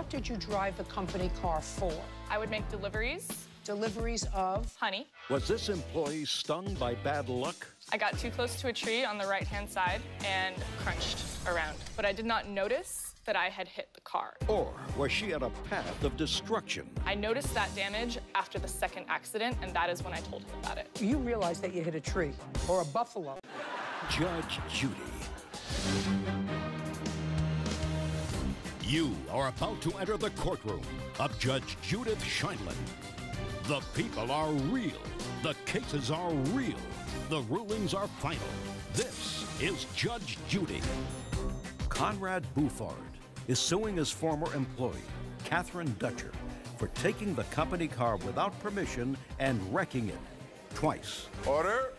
what did you drive the company car for? I would make deliveries. Deliveries of? Honey. Was this employee stung by bad luck? I got too close to a tree on the right-hand side and crunched around. But I did not notice that I had hit the car. Or was she on a path of destruction? I noticed that damage after the second accident, and that is when I told him about it. You realized that you hit a tree or a buffalo. Judge Judy. You are about to enter the courtroom of Judge Judith Sheindlin. The people are real. The cases are real. The rulings are final. This is Judge Judy. Conrad Bouffard is suing his former employee, Catherine Dutcher, for taking the company car without permission and wrecking it twice. Order.